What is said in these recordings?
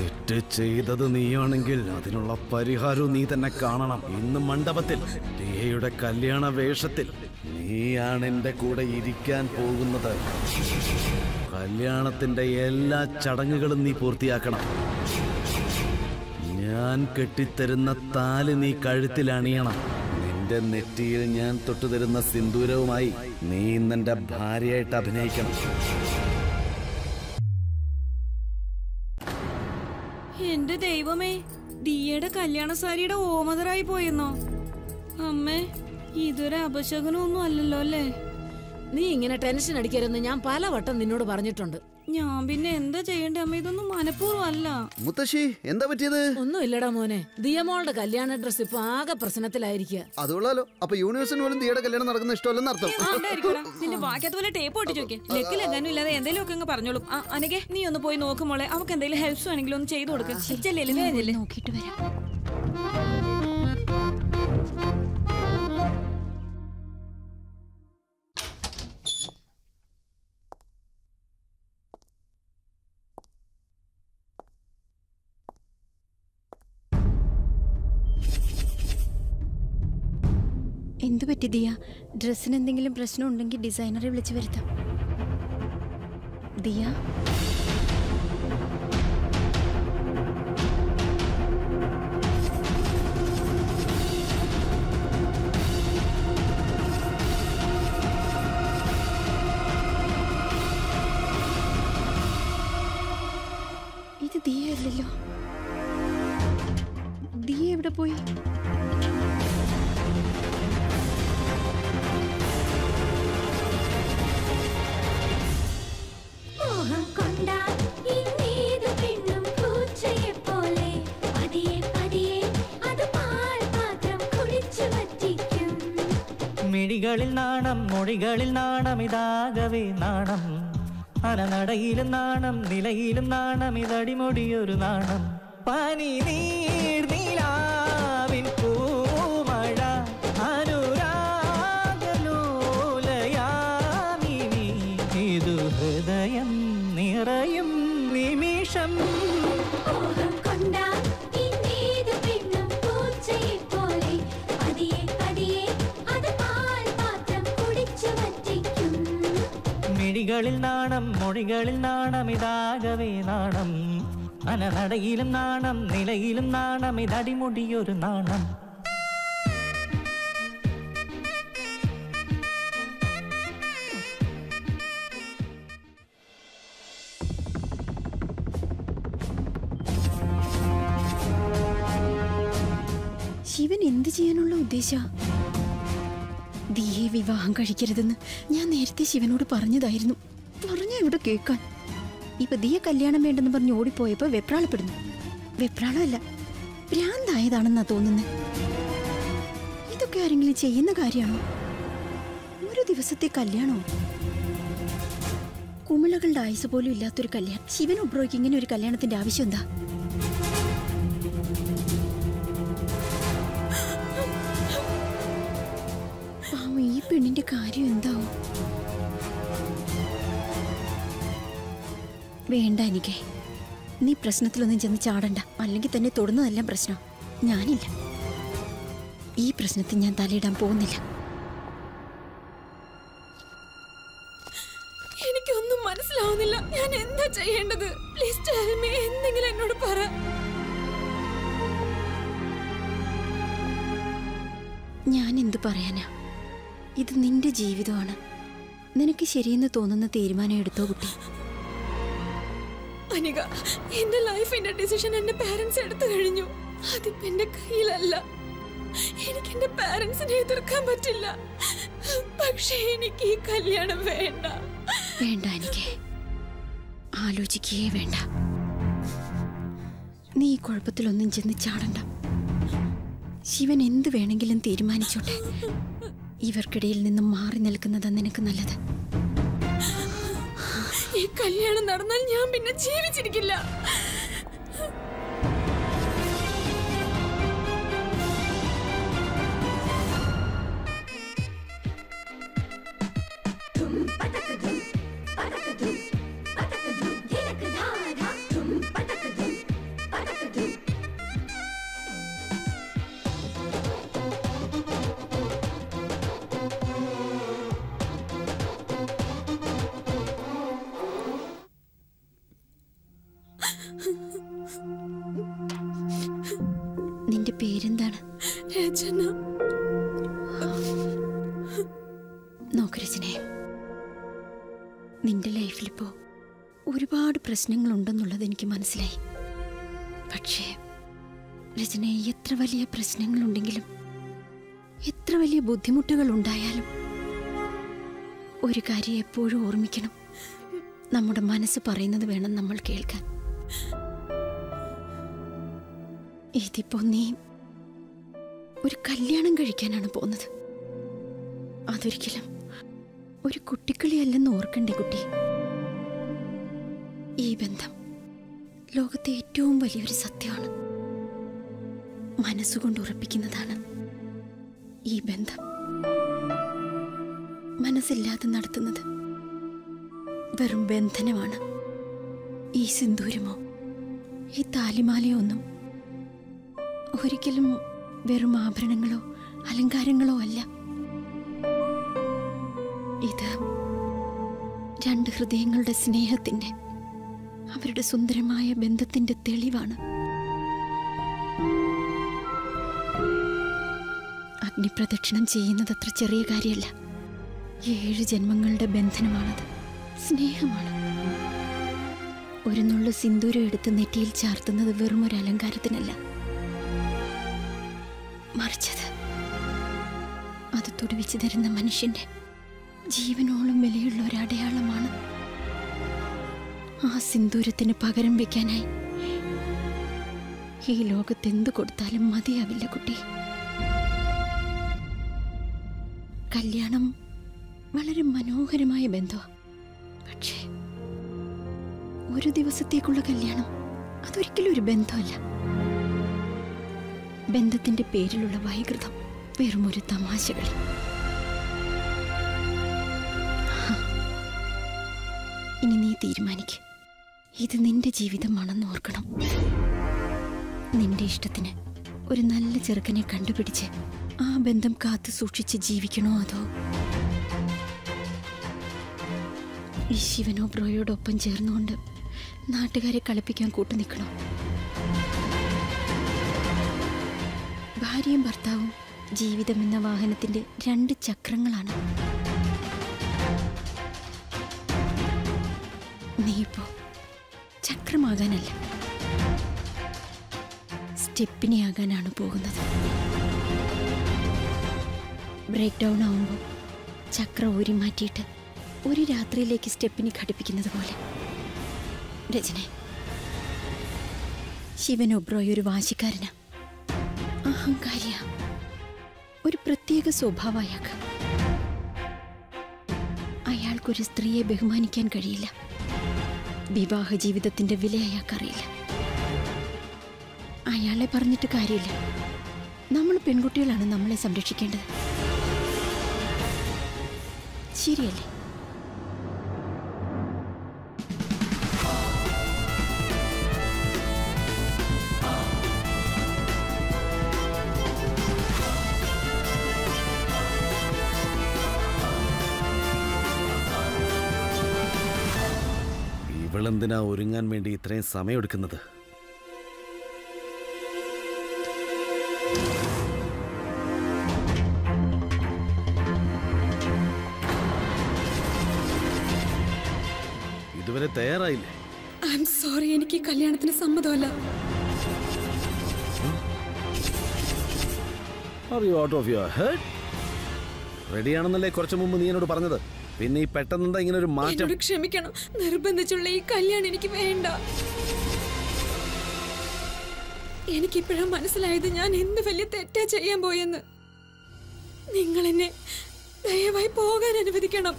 തെറ്റ് ചെയ്തത് നീയാണെങ്കിൽ അതിനുള്ള പരിഹാരവും നീ തന്നെ കാണണം. ഇന്ന് മണ്ഡപത്തിൽ ദിയയുടെ കല്യാണ വേഷത്തിൽ നീയാണ് എന്റെ കൂടെ ഇരിക്കാൻ പോകുന്നത്. കല്യാണത്തിന്റെ എല്ലാ ചടങ്ങുകളും നീ പൂർത്തിയാക്കണം. ഞാൻ കെട്ടിത്തരുന്ന താൽ നീ കഴുത്തിൽ അണിയണം. നിന്റെ നെറ്റിയിൽ ഞാൻ തൊട്ടുതരുന്ന സിന്ദൂരവുമായി നീ ഇന്നെന്റെ ഭാര്യയായിട്ട് അഭിനയിക്കണം. ദിയയുടെ കല്യാണ സാരിയുടെ ഓമതറായി പോയെന്നോ? അമ്മേ ഇതൊരു അപശകനമൊന്നും അല്ലല്ലോ അല്ലേ? നീ ഇങ്ങനെ ടെൻഷൻ അടിക്കരുതെന്ന് ഞാൻ പലവട്ടം നിന്നോട് പറഞ്ഞിട്ടുണ്ട്. ഞാൻ പിന്നെ എന്താ ചെയ്യണ്ടേ അമ്മ? ഇതൊന്നും മനഃപൂർവം അല്ല മുത്തശ്ശി എന്താ പറ്റിയത്? ഒന്നും ഇല്ലടാ മോനെ. ദിയമോളുടെ കല്യാണ ഡ്രസ് ഇപ്പൊ ആകെ പ്രശ്നത്തിലായിരിക്കുക അതുകൊള്ളാലോ. അപ്പൊ യൂണിവേഴ്സിന് പോലും ദിയുടെ കല്യാണം നടക്കുന്ന ഇഷ്ടമല്ലെന്ന് അർത്ഥം. നിന്റെ വാക്കാത്ത പോലെ ടേപ്പ് ഒട്ടി ചോക്കെ ലെക്കിൽ എങ്ങാനും ഇല്ലാതെ എന്തെങ്കിലും ഒക്കെ അങ്ങ് പറഞ്ഞോളൂ. അനകെ നീ ഒന്ന് പോയി നോക്കുമോളെ അവക്ക് എന്തെങ്കിലും ഹെൽപ്സ് വേണമെങ്കിലും ഒന്ന് ചെയ്തു കൊടുക്കും. നോക്കിയിട്ട് വരാം. എന്തു പറ്റി ദിയ? ഡ്രസ്സിന് എന്തെങ്കിലും പ്രശ്നം ഉണ്ടെങ്കിൽ ഡിസൈനറെ വിളിച്ചു വരുത്താം. ദിയ? നാണം നാണമിതാകവേ നാണം. അനനടയിലും നാണം നിലയിലും നാണം ഇതടിമൊടിയൊരു നാണം. പനി നീർ നീലാവിൻ മിഴികളിൽ നാണം മൊഴികളിൽ നാണം ഇതാകവേ നാണം. അനനടയിലും നാണം നിലയിലും നാണം ഇതടിമുടിയൊരു നാണം. ശിവൻ എന്ത് ചെയ്യാനുള്ള ഉദ്ദേശ? ദിയെ വിവാഹം കഴിക്കരുതെന്ന് ഞാൻ നേരത്തെ ശിവനോട് പറഞ്ഞതായിരുന്നു. പറഞ്ഞ ഇവിടെ കേൾക്കാൻ. ഇപ്പൊ ദിയെ കല്യാണം വേണ്ടെന്ന് പറഞ്ഞ് ഓടിപ്പോയപ്പോ വെപ്രാളപ്പെടുന്നു. വെപ്രാളമല്ല ഭ്രാന്തായതാണെന്നാ തോന്നുന്നത് ഇതൊക്കെ ആരെങ്കിലും ചെയ്യുന്ന കാര്യമാണോ? ഒരു ദിവസത്തെ കല്യാണമോ കുമിളകളുടെ ആയുസ് പോലും ഇല്ലാത്തൊരു കല്യാണം ശിവൻ ഉബ്രോയ്ക്ക് ഇങ്ങനെ ഒരു കല്യാണത്തിന്റെ ആവശ്യം എന്താ? പെണ്ണിന്റെ കാര്യം എന്താവും? വേണ്ട എനിക്ക് നീ പ്രശ്നത്തിലൊന്നും ചെന്ന് ചാടണ്ട. അല്ലെങ്കിൽ തന്നെ തൊടുന്നതെല്ലാം പ്രശ്നം. ഞാനില്ല. ഈ പ്രശ്നത്തിൽ ഞാൻ തലയിടാൻ പോകുന്നില്ല. എനിക്കൊന്നും മനസ്സിലാവുന്നില്ല. ഞാൻ എന്താ ചെയ്യേണ്ടത്? പ്ലീസ് ടെൽ മീ എന്തെങ്കിലും എന്നോട് പറ. ഞാൻ എന്ത് പറയാനാ? ഇത് നിന്റെ ജീവിതമാണ്. നിനക്ക് ശരിയെന്ന് തോന്നുന്ന തീരുമാനം എടുത്തോ കുട്ടി? അനിക എന്റെ ലൈഫിന്റെ ഡിസിഷൻ എന്റെ പാരന്റ്സ് എടുത്തു കഴിഞ്ഞു. അതിപ്പോ എന്റെ കയ്യിലല്ല. എനിക്ക് എന്റെ പാരന്റ്സിനെ എതിർക്കാൻ പറ്റില്ല. പക്ഷേ എനിക്ക് ഈ കല്യാണം വേണ്ട. വേണ്ട എനിക്ക് ആലോചിക്കുകയേ വേണ്ട. നീ ഈ കുഴപ്പത്തിലൊന്നും ചെന്ന് ചാടണ്ട. ശിവൻ എന്ത് വേണമെങ്കിലും തീരുമാനിച്ചോട്ടെ. ഇവർക്കിടയിൽ നിന്നും മാറി നിൽക്കുന്നത് നിനക്ക് നല്ലത്. ഈ കല്യാണം നടന്നാൽ ഞാൻ പിന്നെ ജീവിച്ചിരിക്കില്ല. പേരെന്താണ്? രചന. നോക്ക് രചനയെ. നിന്റെ ലൈഫിലിപ്പോ ഒരുപാട് പ്രശ്നങ്ങളുണ്ടെന്നുള്ളത് എനിക്ക് മനസ്സിലായി. പക്ഷേ രചന എത്ര വലിയ പ്രശ്നങ്ങളുണ്ടെങ്കിലും എത്ര വലിയ ബുദ്ധിമുട്ടുകൾ ഉണ്ടായാലും ഒരു കാര്യം എപ്പോഴും ഓർമ്മിക്കണം. നമ്മുടെ മനസ്സ് പറയുന്നത് വേണം നമ്മൾ കേൾക്കാൻ. ഇതിപ്പോ നീ ഒരു കല്യാണം കഴിക്കാനാണ് പോകുന്നത്. അതൊരിക്കലും ഒരു കുട്ടിക്കളിയല്ലെന്ന് ഓർക്കണ്ടേ കുട്ടി? ഈ ബന്ധം ലോകത്തെ ഏറ്റവും വലിയൊരു സത്യമാണ്. മനസ്സുകൊണ്ട് ഉറപ്പിക്കുന്നതാണ് ഈ ബന്ധം. മനസ്സില്ലാതെ നടത്തുന്നത് വെറും ബന്ധനമാണ്. ഈ സിന്ദൂരമോ ഈ താലിമാലയോ ഒന്നും ഒരിക്കലും വെറും ആഭരണങ്ങളോ അലങ്കാരങ്ങളോ അല്ല. ഇത് രണ്ട് ഹൃദയങ്ങളുടെ സ്നേഹത്തിന്റെ അവരുടെ സുന്ദരമായ ബന്ധത്തിന്റെ തെളിവാണ്. അഗ്നിപ്രദക്ഷിണം ചെയ്യുന്നത് അത്ര ചെറിയ കാര്യമല്ല. ഏഴ് ജന്മങ്ങളുടെ ബന്ധനമാണത്. സ്നേഹമാണ്. ഒരു നുള്ളു സിന്ദൂരം എടുത്ത് നെറ്റിയിൽ ചാർത്തുന്നത് വെറും ഒരു അലങ്കാരത്തിനല്ല. മറിച്ചത്. അത് തുടിവിച്ചു തരുന്ന മനുഷ്യന്റെ ജീവനോളം വിലയുള്ള ഒരു അടയാളമാണ്. ആ സിന്ദൂരത്തിന് പകരം വെക്കാനായി ഈ ലോകത്ത് എന്ത് കൊടുത്താലും മതിയാവില്ല കുട്ടി. കല്യാണം വളരെ മനോഹരമായ ബന്ധമാണ് പക്ഷേ ഒരു ദിവസത്തേക്കുള്ള കല്യാണം അതൊരിക്കലും ഒരു ബന്ധമല്ല. ബന്ധത്തിന്റെ പേരിലുള്ള വൈകൃതം വെറും ഒരു തമാശകളി ഇനി നീ തീരുമാനിക്ക്. ഇത് നിന്റെ ജീവിതമാണെന്ന് ഓർക്കണം. നിന്റെ ഇഷ്ടത്തിന് ഒരു നല്ല ചെറുക്കനെ കണ്ടുപിടിച്ച് ആ ബന്ധം കാത്തു സൂക്ഷിച്ച് ജീവിക്കണോ അതോ ഈ ശിവനോ ബ്രോയോടൊപ്പം ചേർന്നുകൊണ്ട് നാട്ടുകാരെ കളിപ്പിക്കാൻ കൂട്ടു നിൽക്കണോ ഭാര്യയും ഭർത്താവും ജീവിതം എന്ന വാഹനത്തിന്റെ രണ്ട് ചക്രങ്ങളാണ്. നീ ഇപ്പോ ചക്രമാകാനല്ല. സ്റ്റെപ്പിനെയാകാനാണ് പോകുന്നത്. ബ്രേക്ക് ഡൗൺ ആവുമ്പോൾ ചക്രം ഊരി മാറ്റിയിട്ട് ഒരു രാത്രിയിലേക്ക് സ്റ്റെപ്പിന് ഘടിപ്പിക്കുന്നത് പോലെ. രചന ശിവൻ ഒബ്രോയ് ഒരു വാശിക്കാരനാ. അഹങ്കാരിയ. ഒരു പ്രത്യേക സ്വഭാവ അയാൾക്ക് അയാൾക്കൊരു സ്ത്രീയെ ബഹുമാനിക്കാൻ കഴിയില്ല. വിവാഹ ജീവിതത്തിന്റെ വില അയാൾക്കറിയില്ല. അയാളെ പറഞ്ഞിട്ട് കാര്യമില്ല. നമ്മൾ പെൺകുട്ടികളാണ് നമ്മളെ സംരക്ഷിക്കേണ്ടത്. ശരിയല്ലേ? ഇവളെന്തിനാ ഒരുങ്ങാൻ വേണ്ടി ഇത്രയും സമയമെടുക്കുന്നത്? ഇതുവരെ തയ്യാറായില്ലേ? ഐ എം സോറി എനിക്ക് കല്യാണത്തിന് സമ്മതമല്ല. റെഡിയാണെന്നല്ലേ കുറച്ചു മുമ്പ് നീ എന്നോട് പറഞ്ഞത്? പിന്നെ ഈ പെട്ടെന്നെന്താ ഇങ്ങനെ ഒരു മാറ്റം ക്ഷമിക്കണം. നിർബന്ധിച്ചുള്ള ഈ കല്യാണം എനിക്ക് വേണ്ട. എനിക്കിപ്പോഴാ മനസ്സിലായത് ഞാൻ എന്ത് വലിയ തെറ്റാ ചെയ്യാൻ പോയെന്ന്. നിങ്ങൾ എന്നെ ദയവായി പോകാൻ അനുവദിക്കണം.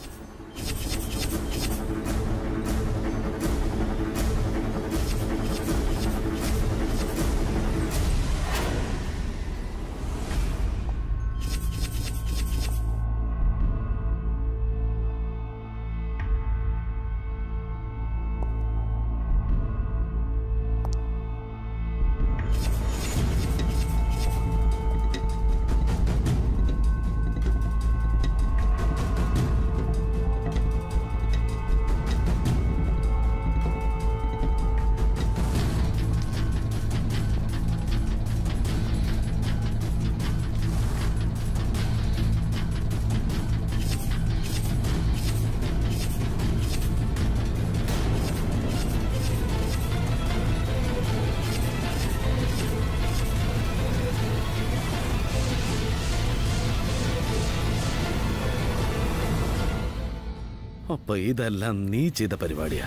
അപ്പൊ ഇതെല്ലാം നീ ചെയ്ത പരിപാടിയാ?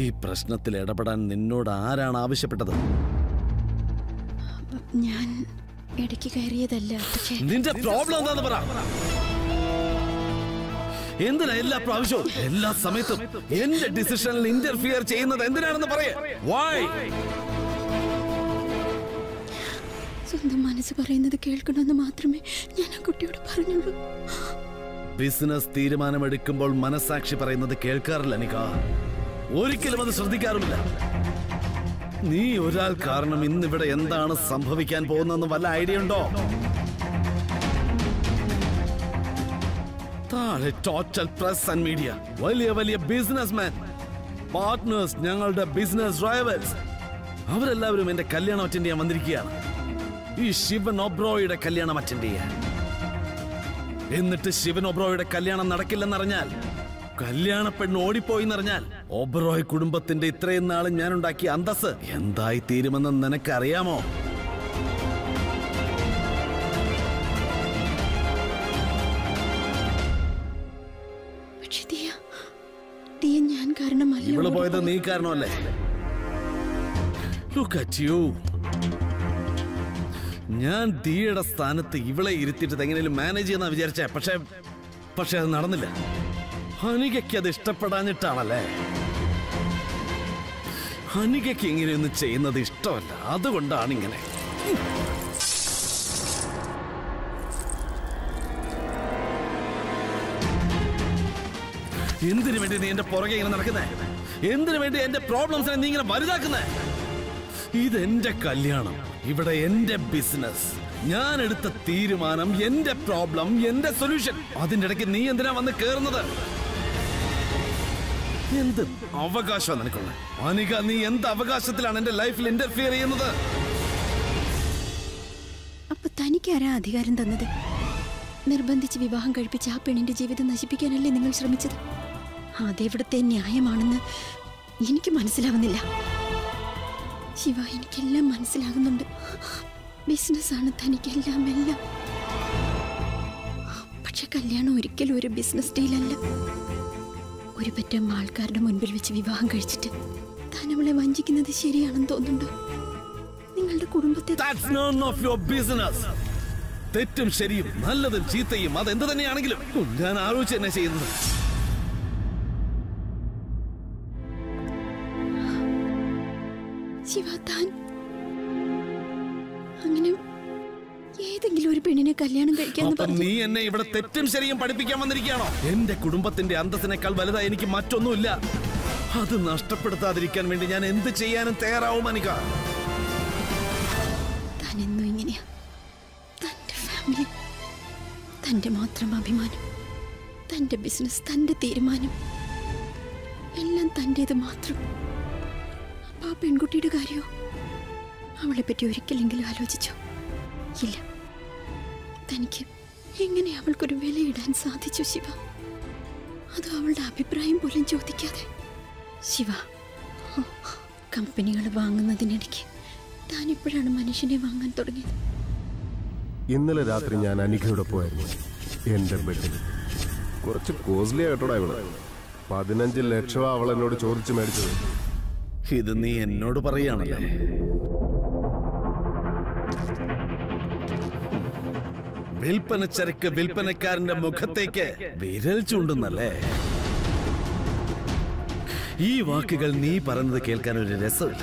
ഈ പ്രശ്നത്തിൽ ഇടപെടാൻ നിന്നോട് ആരാണ് ആവശ്യപ്പെട്ടത്? ഞാൻ ഇടയ്ക്ക് കയറിയതല്ല നിന്റെ പ്രോബ്ലം എന്താന്ന് പറ. എന്തിനാ എല്ലാ പ്രാവശ്യവും എല്ലാ സമയത്തും എന്റെ ഡിസിഷനിൽ ഇന്റർഫിയർ ചെയ്യുന്നത് എന്തിനാണെന്ന് പറയേ. വൈ സ്വന്തം മനസ്സ് പറയുന്നത് കേൾക്കണമെന്ന് മാത്രമേ ഞാൻ ആ കുട്ടിയോട് പറഞ്ഞുള്ളൂ. ബിസിനസ് തീരുമാനമെടുക്കുമ്പോൾ മനസാക്ഷി പറയുന്നത് കേൾക്കാറില്ല നിക ഒരിക്കലും അത് ശ്രദ്ധിക്കാറുമില്ല. നീ ഒരാൾ കാരണം ഇന്നിവിടെ എന്താണ് സംഭവിക്കാൻ പോകുന്നതെന്ന് വല്ല ഐഡിയ ഉണ്ടോ? താഴെ ടോട്ടൽ പ്രസ് ആൻഡ് മീഡിയ വലിയ വലിയ ബിസിനസ് മാൻ പാർട്ട്നേഴ്സ് ഞങ്ങളുടെ ബിസിനസ് ഡ്രൈവേഴ്സ് അവരെല്ലാവരും എന്റെ കല്യാണം അറ്റൻഡ് ചെയ്യാൻ വന്നിരിക്കുകയാണ്. ഈ ശിവൻ ഒബ്രോയുടെ കല്യാണം അറ്റൻഡ് ചെയ്യാൻ. എന്നിട്ട് ശിവൻ ഒബ്രോയുടെ കല്യാണം നടക്കില്ലെന്നറിഞ്ഞാൽ കല്യാണ പെണ്ണ് ഓടിപ്പോയി എന്നറിഞ്ഞാൽ ഒബ്രോയ് കുടുംബത്തിന്റെ ഇത്രയും നാളും ഞാൻ ഉണ്ടാക്കിയ അന്തസ് എന്തായി തീരുമെന്ന് നിനക്കറിയാമോ ഇവൾ പോയത് നീ കാരണമല്ലേ Look at you. ഞാൻ തീയുടെ സ്ഥാനത്ത് ഇവളെ ഇരുത്തിയിട്ട് എങ്ങനെയും മാനേജ് ചെയ്യുന്ന വിചാരിച്ചേ. പക്ഷേ പക്ഷെ അത് നടന്നില്ല. ഹനികയ്ക്ക് അത് ഇഷ്ടപ്പെടാഞ്ഞിട്ടാണല്ലേ? ഹനികയ്ക്ക് ഇങ്ങനെയൊന്നും ചെയ്യുന്നത് ഇഷ്ടമല്ല. അതുകൊണ്ടാണ് ഇങ്ങനെ. എന്തിനു വേണ്ടി നീ എന്റെ പുറകെ ഇങ്ങനെ നടക്കുന്നേ? എന്തിനു വേണ്ടി എന്റെ പ്രോബ്ലംസിനെ നീ ഇങ്ങനെ വലുതാക്കുന്നേ? ഇതെന്റെ കല്യാണം. ഇവിടെ എന്റെ ബിസിനസ് ഞാൻ എടുത്ത തീരുമാനം എന്റെ പ്രോബ്ലം എന്റെ സൊല്യൂഷൻ അതിന്റെ ഇടയ്ക്ക് നീ എന്തിനാ വന്ന് കേറുന്നത്? എന്ത് അവകാശമാണ് നിനക്കുള്ള? അനിക നീ എന്ത് അവകാശത്തിലാണ് എന്റെ ലൈഫിൽ ഇന്റർഫിയർ ചെയ്യുന്നത്? അപ്പൊ തനിക്ക് ആരാ അധികാരം തന്നത്? നിർബന്ധിച്ച് വിവാഹം കഴിപ്പിച്ച ആ പെണ്ണിന്റെ ജീവിതം നശിപ്പിക്കാനല്ലേ നിങ്ങൾ ശ്രമിച്ചത്? അതെവിടുത്തെ ന്യായമാണെന്ന് എനിക്ക് മനസ്സിലാവുന്നില്ല. ശിവ എനിക്കെല്ലാം മനസ്സിലാകുന്നുണ്ട്. ബിസിനസ്സാണ് തനിക്കെല്ലാം എല്ലാം പക്ഷെ കല്യാണം ഒരിക്കലും ഒരു ബിസിനസ് ഡീലല്ല. ഒരു പറ്റം ആൾക്കാരുടെ മുൻപിൽ വെച്ച് വിവാഹം കഴിച്ചിട്ട് താൻ അവളെ വഞ്ചിക്കുന്നത് ശരിയാണെന്ന് തോന്നുന്നുണ്ടോ? നിങ്ങളുടെ കുടുംബത്തെ. തെറ്റും ശരിയും നല്ലതും ചീത്തയും അതെന്ത് തന്നെയാണെങ്കിലും. ഞാൻ ആലോചിച്ച് തന്നെ ചെയ്യുന്നത്. താൻ? അങ്ങനെ ഏതെങ്കിലും ഒരു പെണ്ണിനെ കല്യാണം കഴിക്കാൻ നീ എന്നെ ഇവിടെ തെറ്റും ശരിയും പഠിപ്പിക്കാൻ വന്നിരിക്കുകയാണോ? എന്റെ കുടുംബത്തിന്റെ അന്തസ്സിനേക്കാൾ വലുതായി എനിക്ക് മറ്റൊന്നുമില്ല. അത് നഷ്ടപ്പെടുത്താതിരിക്കാൻ വേണ്ടി ഞാൻ എന്ത് ചെയ്യാനും തയ്യാറാവും അനിക താൻ എന്നും ഇങ്ങനെയാ. തന്റെ ഫാമിലി തന്റെ മാത്രം അഭിമാനം തന്റെ ബിസിനസ് തന്റെ തീരുമാനം. എല്ലാം തന്റേത് മാത്രം. ആ പെൺകുട്ടിയുടെ കാര്യമോ അവളെ പറ്റി ഒരിക്കലെങ്കിലും ആലോചിച്ചോ? ഇല്ല. തനിക്ക് എങ്ങനെ അവൾക്കൊരു വിലയിടാൻ സാധിച്ചു ശിവ? അത് അവളുടെ അഭിപ്രായം പോലും ചോദിക്കാതെ? ശിവ കമ്പനികൾ വാങ്ങുന്നതിനിടയ്ക്ക് താൻ ഇപ്പോഴാണ് മനുഷ്യനെ വാങ്ങാൻ തുടങ്ങിയത്? ഇന്നലെ രാത്രി ഞാൻ അനിഖയുടെ പോയായിരുന്നു എന്റെ ബെഡിൽ. കുറച്ച് കോസ്റ്റ്ലി ആയിട്ടോടാ ഇവിടെ പതിനഞ്ച് ലക്ഷം അവളെന്നോട് ചോദിച്ചു മേടിച്ചത്. ഇത് നീ എന്നോട് പറയുകയാണല്ലോ വിൽപ്പന ചരക്ക് വിൽപ്പനക്കാരന്റെ മുഖത്തേക്ക് വിരൽ ചൂണ്ടുന്നല്ലേ? ഈ വാക്കുകൾ നീ പറഞ്ഞത് കേൾക്കാൻ ഒരു രസമില്ല.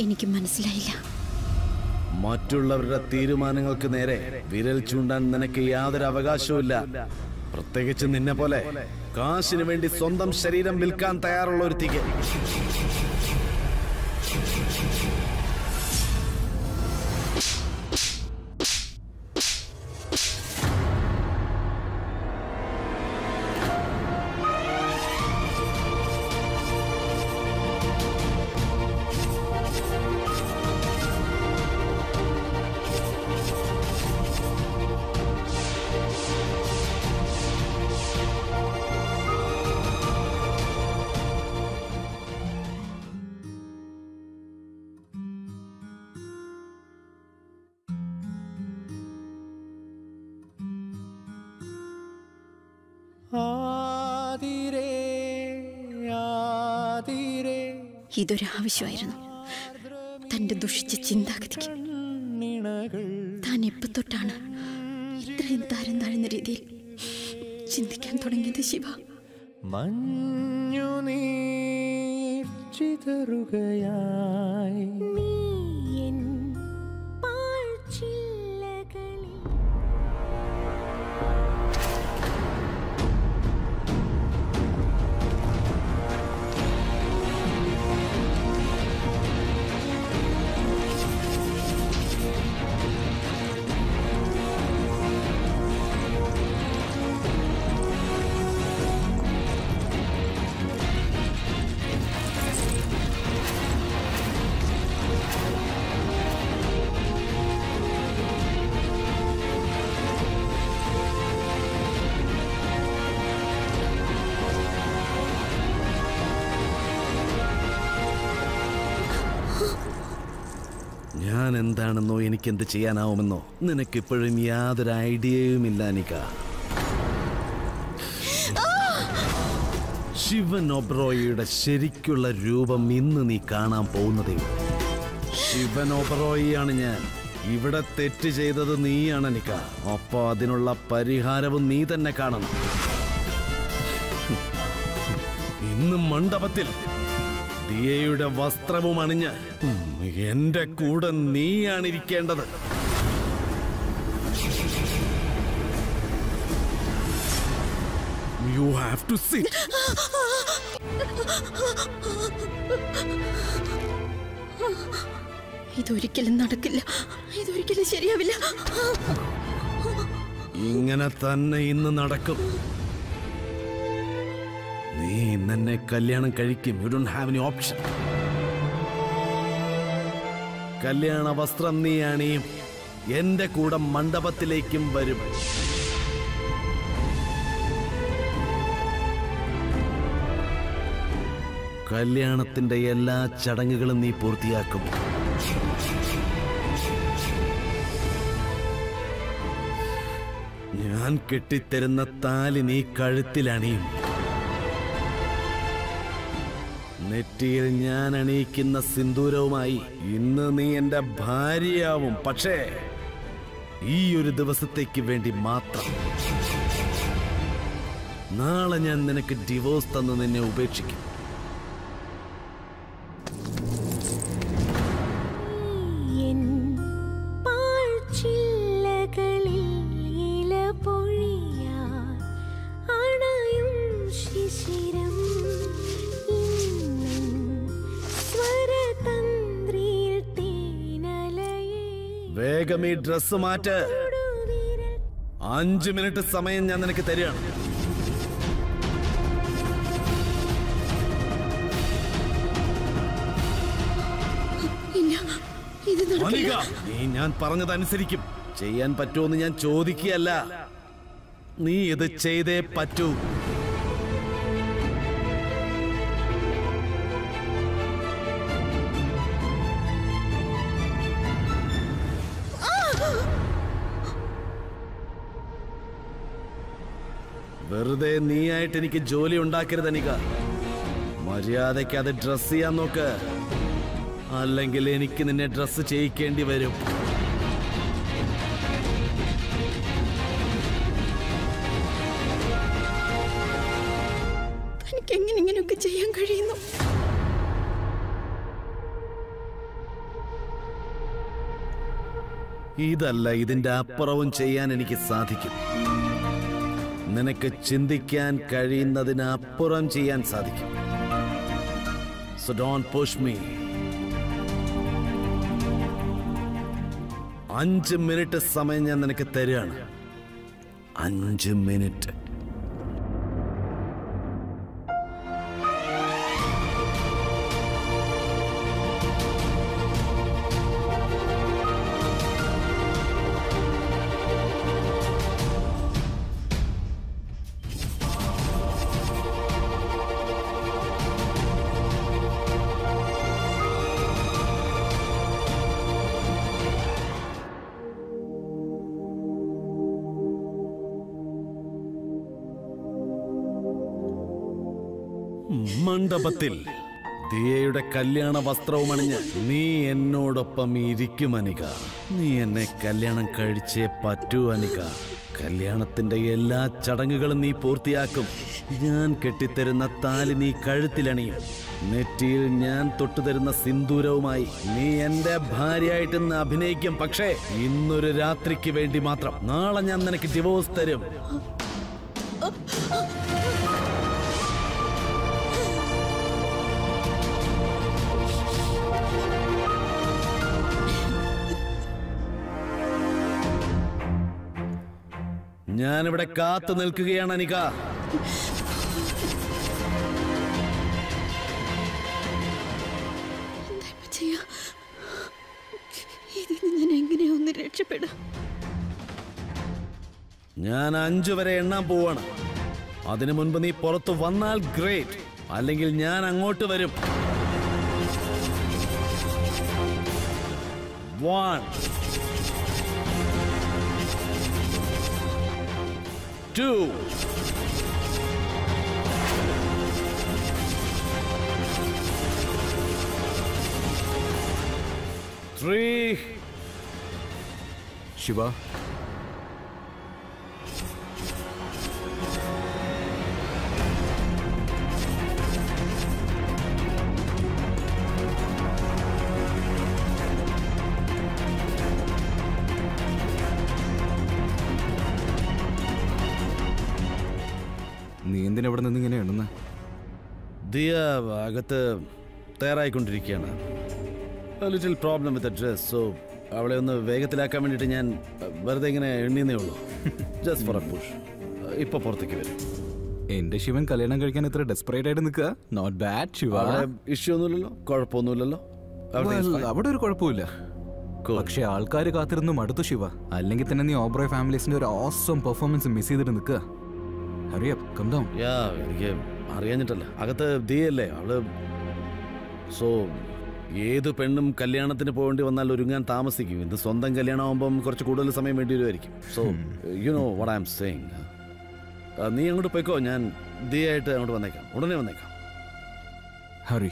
എനിക്ക് മനസ്സിലായില്ല. മറ്റുള്ളവരുടെ തീരുമാനങ്ങൾക്ക് നേരെ വിരൽ ചൂണ്ടാൻ നിനക്ക് യാതൊരു അവകാശവുമില്ല. പ്രത്യേകിച്ച് നിന്നെ പോലെ. കാശിന് വേണ്ടി സ്വന്തം ശരീരം വിൽക്കാൻ തയ്യാറുള്ള ഒരു ഒരുത്തിക്ക് ഇതൊരാവശ്യമായിരുന്നു തന്റെ ദുഷിച്ച ചിന്താഗതിക്ക്. താൻ എപ്പ തൊട്ടാണ് ഇത്രയും താരം താഴ്ന്ന രീതിയിൽ ചിന്തിക്കാൻ തുടങ്ങിയത് ശിവ? മഞ്ഞു നീ ചിതറുകയായി. ഞാൻ എന്താണെന്നോ എനിക്ക് എന്ത് ചെയ്യാനാവുമെന്നോ നിനക്കിപ്പോഴും യാതൊരു ഐഡിയയുമില്ല അനിക ശിവൻ ഒബ്രോയിയുടെ ശരിക്കുള്ള രൂപം ഇന്ന് നീ കാണാൻ പോകുന്നതേ. ശിവൻ ഒബ്രോയിയാണ് ഞാൻ. ഇവിടെ തെറ്റ് ചെയ്തത് നീയാണ് അനിക അപ്പോൾ അതിനുള്ള പരിഹാരവും നീ തന്നെ കാണണം. ഇന്ന് മണ്ഡപത്തിൽ ദിയയുടെ വസ്ത്രവും അണിഞ്ഞ് എന്റെ കൂടെ നീയാണ് ഇരിക്കേണ്ടത് യു ഹാവ് ടു സിറ്റ് ഇതൊരിക്കലും നടക്കില്ല. ഇതൊരിക്കലും ശരിയാവില്ല. ഇങ്ങനെ തന്നെ ഇന്ന് നടക്കും. നീ ഇന്നെ കല്യാണം കഴിക്കും. You don't have any option കല്യാണ വസ്ത്രം നീ അണിയും എന്റെ കൂടെ മണ്ഡപത്തിലേക്കും വരും. കല്യാണത്തിന്റെ എല്ലാ ചടങ്ങുകളും നീ പൂർത്തിയാക്കും. ഞാൻ കെട്ടിത്തരുന്ന താലി നീ കഴുത്തിലണിയും. നെറ്റിയിൽ ഞാൻ അണിയിക്കുന്ന സിന്ദൂരവുമായി ഇന്ന് നീ എന്റെ ഭാര്യയാവും. പക്ഷേ ഈ ഒരു ദിവസത്തേക്ക് വേണ്ടി മാത്രം. നാളെ ഞാൻ നിനക്ക് ഡിവോഴ്സ് തന്ന് നിന്നെ ഉപേക്ഷിക്കും. ഡ്രസ് മാറ്റ്. അഞ്ചു മിനിറ്റ് സമയം ഞാൻ നിനക്ക് തരികയാണ്. നീ ഞാൻ പറഞ്ഞതനുസരിക്കും. ചെയ്യാൻ പറ്റുമെന്ന് ഞാൻ ചോദിക്കുകയല്ല. നീ ഇത് ചെയ്തേ പറ്റൂ. വെറുതെ നീയായിട്ട് എനിക്ക് ജോലി ഉണ്ടാക്കരുത് അനിക. മര്യാദയ്ക്ക് അത് ഡ്രസ് ചെയ്യാൻ നോക്ക്. അല്ലെങ്കിൽ എനിക്ക് നിന്നെ ഡ്രസ് ചെയ്യിക്കേണ്ടി വരും. തനിക്ക് എങ്ങനെ ഇങ്ങനെയൊക്കെ ചെയ്യാൻ കഴിയുന്നു? ഇതല്ല ഇതിന്റെ അപ്പുറവും ചെയ്യാൻ എനിക്ക് സാധിക്കും. നിനക്ക് ചിന്തിക്കാൻ കഴിയുന്നതിനപ്പുറം ചെയ്യാൻ സാധിക്കും. സോ ഡോൺ പുഷ് മീ അഞ്ച് മിനിറ്റ് സമയം ഞാൻ നിനക്ക് തരികയാണ്. അഞ്ച് മിനിറ്റ്. മണ്ഡപത്തിൽ ദിയയുടെ കല്യാണ വസ്ത്രവും അണിഞ്ഞ് നീ എന്നോടൊപ്പം ഇരിക്കും അനിക. നീ എന്നെ കല്യാണം കഴിച്ചേ പറ്റൂ അനിക. കല്യാണത്തിന്റെ എല്ലാ ചടങ്ങുകളും നീ പൂർത്തിയാക്കും. ഞാൻ കെട്ടിത്തരുന്ന താലി നീ കഴുത്തിലണിയും. നെറ്റിയിൽ ഞാൻ തൊട്ടുതരുന്ന സിന്ദൂരവുമായി നീ എന്റെ ഭാര്യയായിട്ട് ഇന്ന് അഭിനയിക്കും. പക്ഷേ ഇന്നൊരു രാത്രിക്ക് വേണ്ടി മാത്രം നാളെ ഞാൻ നിനക്ക് ഡിവോഴ്സ് തരും. ഞാനിവിടെ കാത്തു നിൽക്കുകയാണ് അനിക. ഞാൻ അഞ്ചു വരെ എണ്ണാൻ പോവാണ്. അതിനു മുൻപ് നീ പുറത്തു വന്നാൽ ഗ്രേറ്റ്. അല്ലെങ്കിൽ ഞാൻ അങ്ങോട്ട് വരും. One. Two three Shiva Diya അകത്ത് തയ്യാറായിക്കൊണ്ടിരിക്കുകയാണ്. Little problem with dress so അവളെ ഒന്ന് വേഗത്തിലാക്കാൻ വേണ്ടിയിട്ട് ഞാൻ വെറുതെ ഇങ്ങനെ എണ്ണിയേ ഉള്ളൂ. ജസ്റ്റ് ഫോർ എ പുഷ് ഇപ്പൊ പുറത്തേക്ക് വരും. എന്റെ ശിവൻ കല്യാണം കഴിക്കാൻ ഇത്ര ഡെസ്പറേറ്റ് ആയിട്ട് നിൽക്കുക നോട്ട് ബാഡ് ശിവ. അവിടെ ഇഷ്യൂ ഒന്നുമില്ലല്ലോ? കുഴപ്പമൊന്നുമില്ലല്ലോ. അവിടെ ഒരു കുഴപ്പമില്ല. പക്ഷെ ആൾക്കാർ കാത്തിരുന്നു മടുത്തു ശിവ. അല്ലെങ്കിൽ തന്നെ നീ ഓബ്രോയ് ഫാമിലീസിന്റെ ഒരു ഓസം പെർഫോമൻസ് മിസ് ചെയ്തിട്ട് നിൽക്കുക അറിയാം കം ഡൗൺ യാ എനിക്ക് അറിയാഞ്ഞിട്ടല്ല. അകത്ത് ദിയല്ലേ അവൾ സോ ഏത് പെണ്ണും കല്യാണത്തിന് പോകേണ്ടി വന്നാൽ ഒരുങ്ങാൻ താമസിക്കും. ഇത് സ്വന്തം കല്യാണമാകുമ്പം കുറച്ച് കൂടുതൽ സമയം വേണ്ടി വരുമായിരിക്കും. So you know what I'm saying നീ അങ്ങോട്ട് പോയിക്കോ. ഞാൻ ദിയായിട്ട് അങ്ങോട്ട് വന്നേക്കാം. ഉടനെ വന്നേക്കാം. ഹറി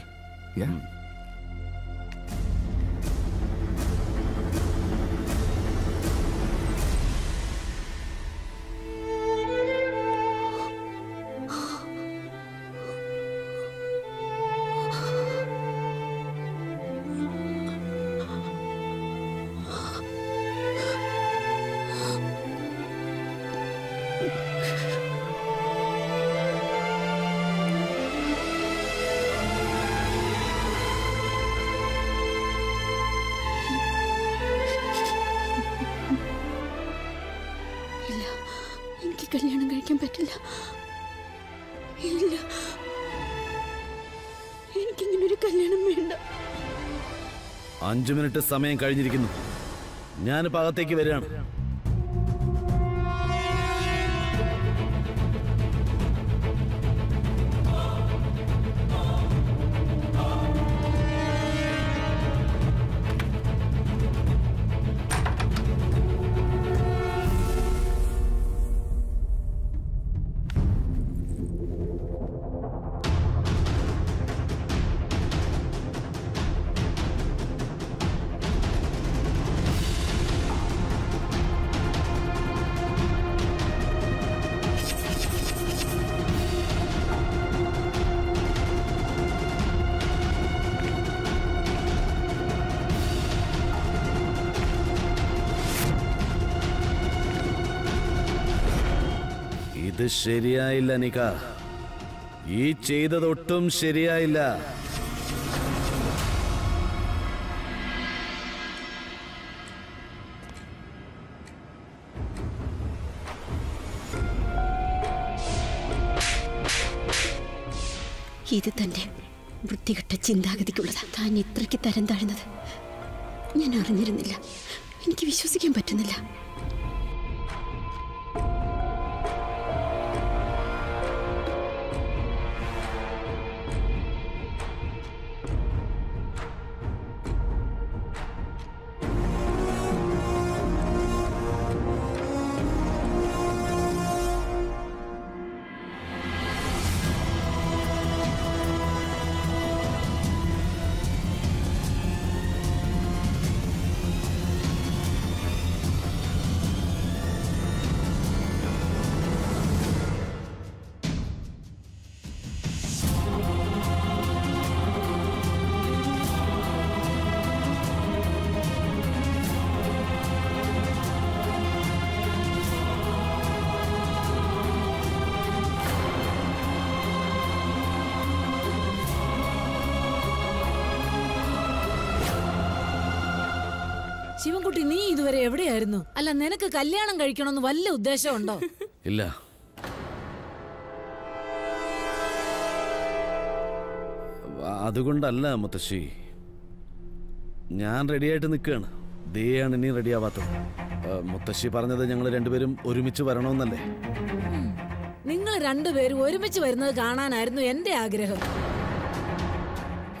അഞ്ചു മിനിറ്റ് സമയം കഴിഞ്ഞിരിക്കുന്നു. ഞാനിപ്പോൾ അകത്തേക്ക് വരികയാണ്. ഇത് ശരിയായില്ല നിക ഈ ചെയ്തതൊട്ടും ശരിയായില്ല. ഇത് തന്റെ വൃത്തികെട്ട ചിന്താഗതിക്കുള്ളതാ. താൻ ഇത്രയ്ക്ക് തരം താഴ്ന്നത്. ഞാൻ അറിഞ്ഞിരുന്നില്ല. എനിക്ക് വിശ്വസിക്കാൻ പറ്റുന്നില്ല. ശിവൻകുട്ടി നീ ഇതുവരെ എവിടെയായിരുന്നു? അല്ല നിനക്ക് കല്യാണം കഴിക്കണമെന്ന് വല്ല ഉദ്ദേശമുണ്ടോ? ഇല്ല. അതുകൊണ്ടല്ല മുത്തശ്ശി. ഞാൻ റെഡിയായിട്ട് നിൽക്കുകയാണ്. ദയാണ് ഇനി റെഡിയാവാത്തത്. മുത്തശ്ശി പറഞ്ഞത് ഞങ്ങൾ രണ്ടുപേരും ഒരുമിച്ച് വരണമെന്നല്ലേ? നിങ്ങൾ രണ്ടുപേരും ഒരുമിച്ച് വരുന്നത് കാണാനായിരുന്നു എന്റെ ആഗ്രഹം.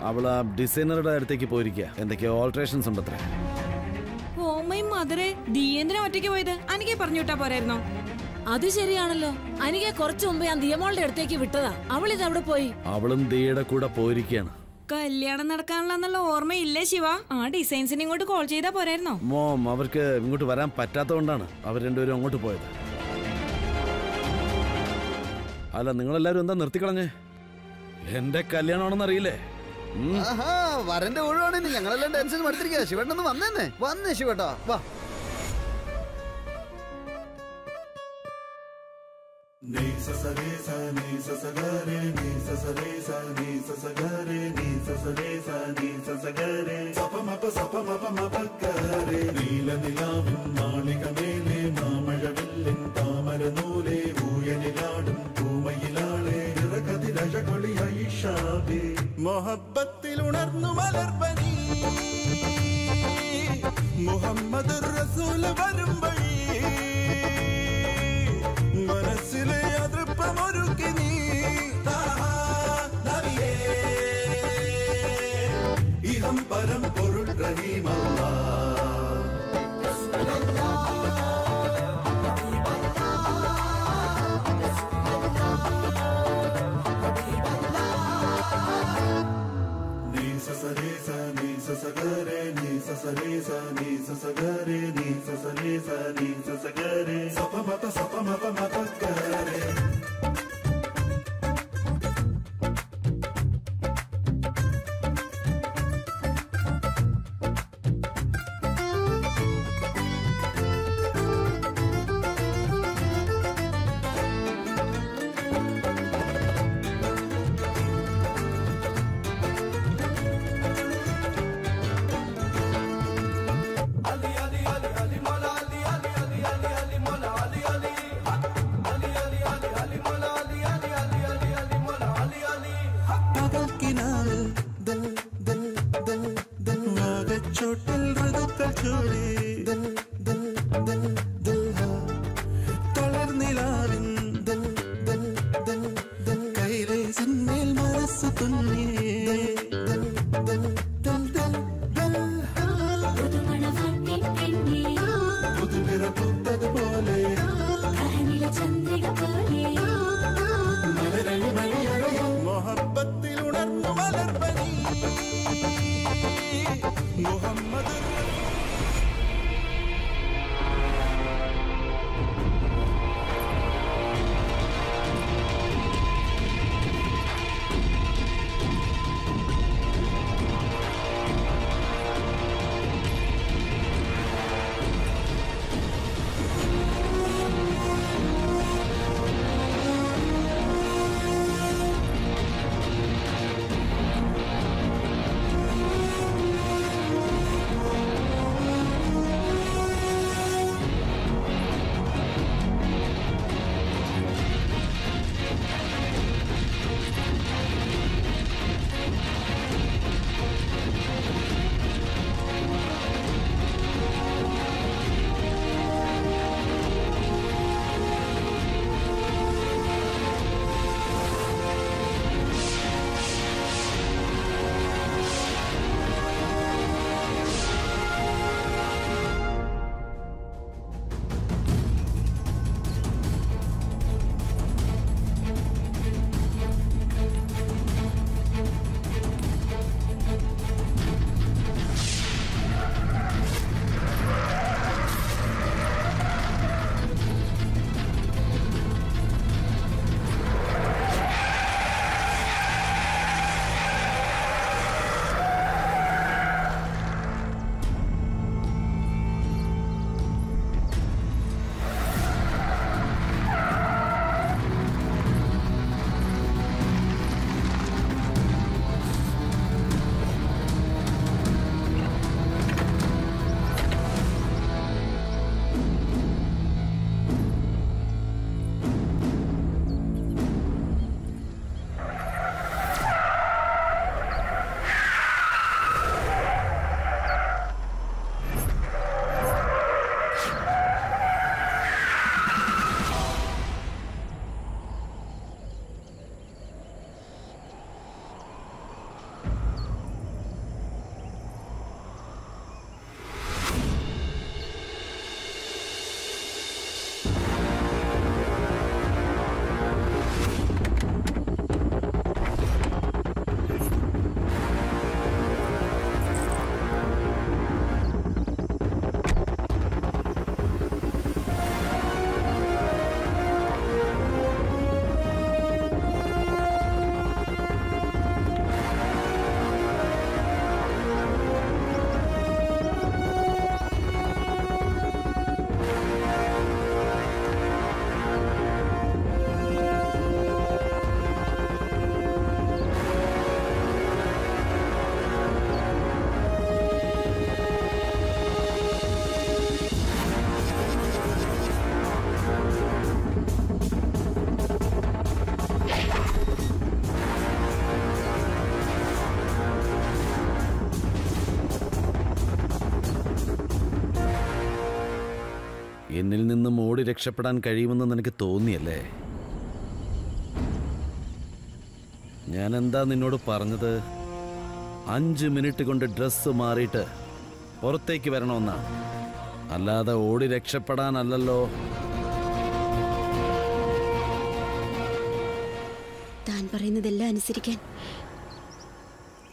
അവൾ ആ ഡിസൈനറുടെ അടുത്തേക്ക് പോയിരിക്കുക. എന്തൊക്കെയോ ഓൾട്രേഷൻസ് ഉണ്ടത്രേ. മധുരെ ദീയന്തിനാ ഒറ്റയ്ക്ക് പോയത്? അനിക്കെ പറഞ്ഞു വിട്ടാ പോരായിരുന്നോ? അത് ശരിയാണല്ലോ. അനികെ കുറച്ചു മുമ്പ് ഞാൻ ദിയമോളുടെ അടുത്തേക്ക് വിട്ടതാ. അവൾ ഇത് അവിടെ പോയി? അവളും ദിയുടെ കൂടെ പോയിരിക്കാണ് കല്യാണം നടക്കാനുള്ള ഓർമ്മയില്ലേ ശിവ? ആ ഡിസൈൻസിന് ഇങ്ങോട്ട് കോൾ ചെയ്താ പോരായിരുന്നോ? മോം അവർക്ക് ഇങ്ങോട്ട് വരാൻ പറ്റാത്തതുകൊണ്ടാണ് അവർ രണ്ടുപേരും അങ്ങോട്ട് പോയത്. അല്ല നിങ്ങളെല്ലാരും എന്താ നിർത്തിക്കളഞ്ഞേ? എന്റെ കല്യാണമാണെന്ന് അറിയില്ലേ വരന്റെ ഒഴിവാണ് ഞങ്ങളെല്ലാം ടെൻഷൻ എടുത്തിരിക്കുക ശിവട്ടൊന്ന് വന്നേന്നെ വന്നേ ശിവട്ടോ വാ മൊഹബത്തിൽ ഉണർന്നു മലർവനി മുഹമ്മദ് റസൂൽ വരും വഴി. മനസ്സിലെ അതൃപ്പമൊരുക്കി sa sa re sa ni sa sa ga re ni sa sa re sa ni sa sa ga re ni sa sa re sa ni sa sa ga re sa pa ma ta sa pa ma ta ma ta ga എന്നിൽ നിന്ന് ഓടി രക്ഷപ്പെടാൻ കഴിയുമെന്ന് നിനക്ക് തോന്നിയല്ലേ? ഞാൻ എന്താ നിന്നോട് പറഞ്ഞത്? അഞ്ച് മിനിറ്റ് കൊണ്ട് ഡ്രസ്സ് മാറിയിട്ട് പുറത്തേക്ക് വരണമെന്നാണ് അല്ലാതെ ഓടി രക്ഷപ്പെടാനല്ലല്ലോ. താൻ പറയുന്നതെല്ലാം അനുസരിക്കാൻ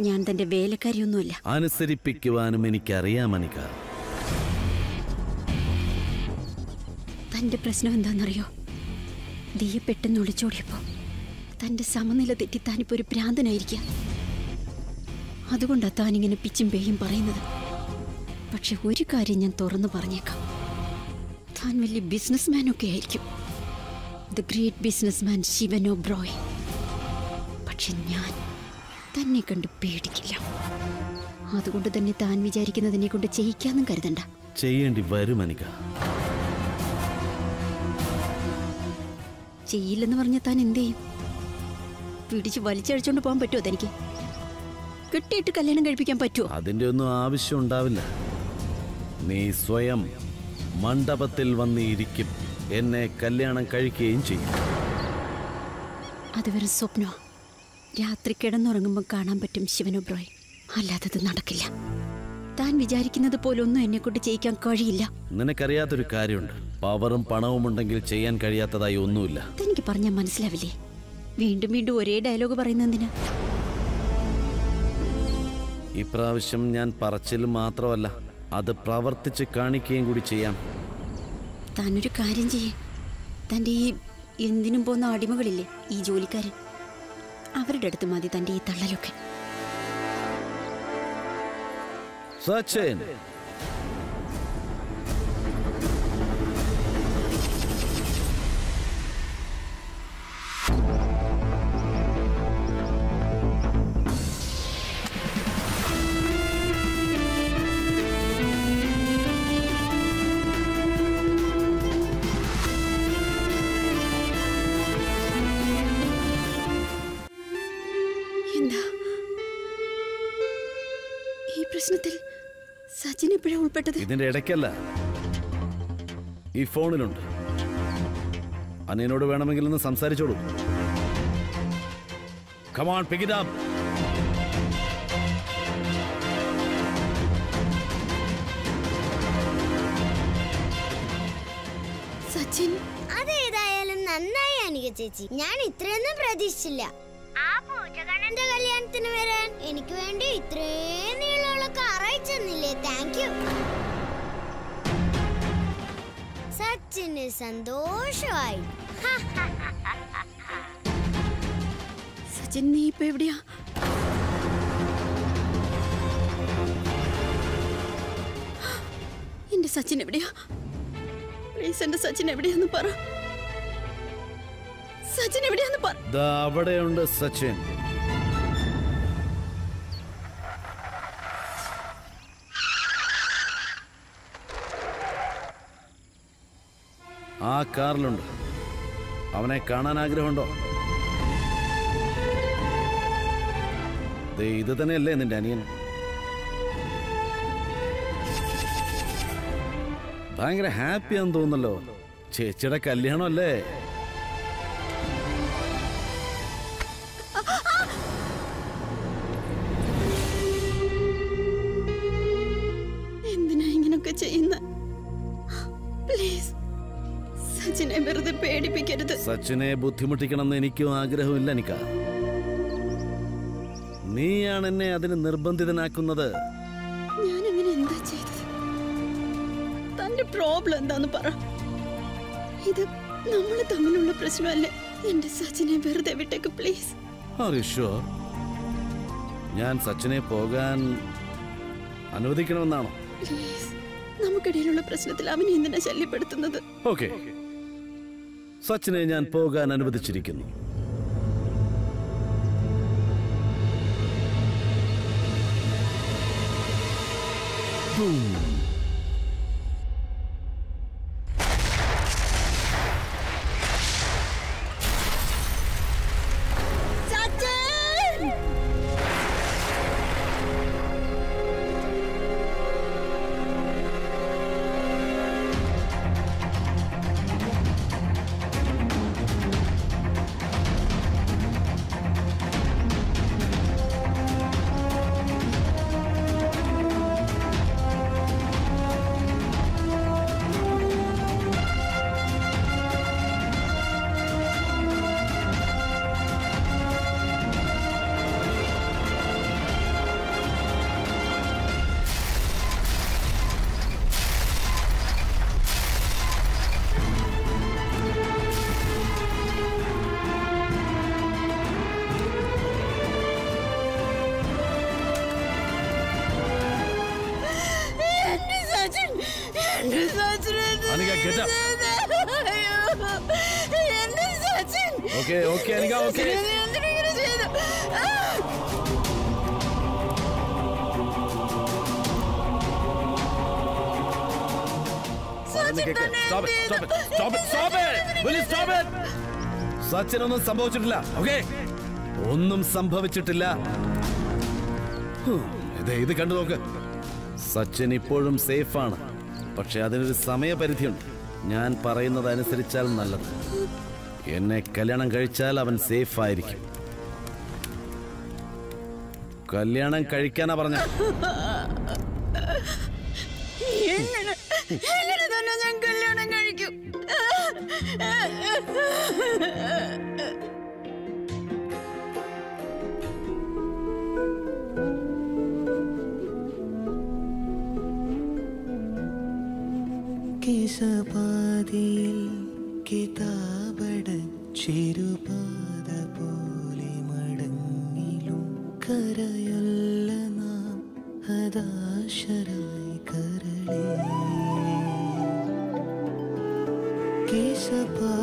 ഞാൻ തന്റെ വേലക്കാരിയൊന്നുമല്ല. അനുസരിപ്പിക്കുവാനും എനിക്കറിയാം അനിക തന്റെ പ്രശ്നം എന്താണെന്നറിയോ? ദിയ പെട്ടെന്ന് ഒളിച്ചോടിയപ്പോ തന്റെ സമനില തെറ്റി താനിപ്പോ ഒരു ഭ്രാന്തനായിരിക്കുക അതുകൊണ്ടാണ് താനിങ്ങനെ പിച്ചും പേയും പറയുന്നത്. പക്ഷെ ഒരു കാര്യം ഞാൻ തുറന്നു പറഞ്ഞേക്കാം. താൻ വലിയ ബിസിനസ്മാൻ ഒക്കെ ആയിരിക്കും. ദ ഗ്രേറ്റ് ബിസിനസ്മാൻ ശിവനോ ബ്രോയ്. പക്ഷെ ഞാൻ തന്നെ കണ്ട് പേടിക്കില്ല. അതുകൊണ്ട് തന്നെ താൻ വിചാരിക്കുന്നതിനെ കൊണ്ട് ചെയ്യിക്കാന്നും കരുതണ്ട. ചെയ്യേണ്ടി വരും അനിക. ചെയ്യില്ലെന്ന് പറഞ്ഞ താൻ എന്ത് ചെയ്യും? പിടിച്ച് വലിച്ചഴിച്ചോണ്ട് പോകാൻ പറ്റുമോ തനിക്ക്? കെട്ടിയിട്ട് കല്യാണം കഴിപ്പിക്കാൻ പറ്റുമോ അതിന്റെ ഒന്നും ആവശ്യം ഉണ്ടാവില്ല. നീ സ്വയം മണ്ഡപത്തിൽ വന്നിരിക്കും. എന്നെ കല്യാണം കഴിക്കുകയും ചെയ്യും. അത് വെറും സ്വപ്നോ രാത്രി കിടന്നുറങ്ങുമ്പോൾ കാണാൻ പറ്റും ശിവനോബ്രോയ് അല്ലാതെ അത് നടക്കില്ല. താൻ വിചാരിക്കുന്നത് പോലൊന്നും എന്നെ കൊണ്ട് ചെയ്യിക്കാൻ കഴിയില്ല. നിനക്കറിയാത്തൊരു കാര്യമുണ്ട്. പവറും പണവും ഉണ്ടെങ്കിൽ ചെയ്യാൻ കഴിയാത്തതായി ഒന്നുമില്ല. എനിക്ക് പറഞ്ഞാൽ മനസ്സിലാവില്ലേ? വീണ്ടും വീണ്ടും ഒരേ ഡയലോഗ് പറയുന്നതിന് ഇപ്രാവശ്യം ഞാൻ പറച്ചിൽ മാത്രമല്ല അത് പ്രവർത്തിച്ച് കാണിക്കുകയും കൂടി ചെയ്യാം. താനൊരു കാര്യം ചെയ്യേ. തന്റെ ഈ എന്തിനും പോകുന്ന അടിമകളില്ലേ ഈ ജോലിക്കാരൻ? അവരുടെ അടുത്ത് മതി തന്റെ ഈ തള്ളലൊക്കെ. സച്ചിൻ ഉൾപ്പെട്ടത് ഇതിന്റെ ഇടയ്ക്കല്ല. ഈ ഫോണിലുണ്ട്. അനിയനോട് വേണമെങ്കിൽ ഒന്ന് സംസാരിച്ചോളൂ. Come on pick it up Sachin അതേതായാലും നന്നായി അനിക ചേച്ചി. ഞാൻ ഇത്രയൊന്നും പ്രതീക്ഷിച്ചില്ല. ആ പൂജകണ്ണന്റെ കല്യാണത്തിന് വരാൻ എനിക്ക് വേണ്ടി ഇത്രയും നീളമുള്ള കാർ അയച്ചെന്നില്ലേ താങ്ക് യു സച്ചിന് സന്തോഷമായി. സച്ചിൻ നീ ഇപ്പൊ എവിടെയാ? എന്റെ സച്ചിൻ എവിടെയാ? പ്ലീസ് എന്റെ സച്ചിൻ എവിടെയാന്ന് പറ. സച്ചിൻ എവിടെയാന്ന് പറ. ദാ അവിടെയുണ്ട് സച്ചിൻ. ആ കാറിലുണ്ട്. അവനെ കാണാൻ ആഗ്രഹമുണ്ടോ? ഇത് തന്നെയല്ലേ നിന്റെ അനിയൻ. ഭയങ്കര ഹാപ്പിയാന്ന് തോന്നുന്നല്ലോ. ചേച്ചിയുടെ കല്യാണമല്ലേ? സച്ചിനെ ബുദ്ധിമുട്ടിക്കണമെന്ന് എനിക്കും ആഗ്രഹമില്ല നിക്ക. നീയാണ് എന്നെ അതിന് നിർബന്ധിതനാക്കുന്നത്. ഞാൻ അങ്ങനെ എന്താ ചെയ്തത്? തന്റെ പ്രോബ്ലം എന്താന്ന് പറ. ഇത് നമ്മൾ തമ്മിലുള്ള പ്രശ്നമല്ലേ? എന്റെ സച്ചിനെ വെറുതെ വിട്ടേക്ക് പ്ലീസ് Are ഞാൻ സച്ചിനെ പോകാൻ അനുവദിക്കണമെന്നാണോ? പ്ലീസ് നമുക്കിടയിലുള്ള പ്രശ്നത്തിൽ അവനെ എന്തിനാ ശല്യപ്പെടുത്തുന്നത്? ഓക്കെ സച്ചിനെ ഞാൻ പോകാൻ അനുവദിച്ചിരിക്കുന്നു Boom. It, stop it. Will you stop it? സച്ചിനൊന്നും സംഭവിച്ചിട്ടില്ല. ഓക്കെ ഒന്നും സംഭവിച്ചിട്ടില്ല. ഇത് ഇത് കണ്ടു നോക്ക്. സച്ചിൻ ഇപ്പോഴും സേഫാണ് പക്ഷെ അതിനൊരു സമയപരിധിയുണ്ട്. ഞാൻ പറയുന്നത് അനുസരിച്ചാൽ നല്ലത്. എന്നെ കല്യാണം കഴിച്ചാൽ അവൻ സേഫ് ആയിരിക്കും കല്യാണം കഴിക്കാനാ പറഞ്ഞ के सपा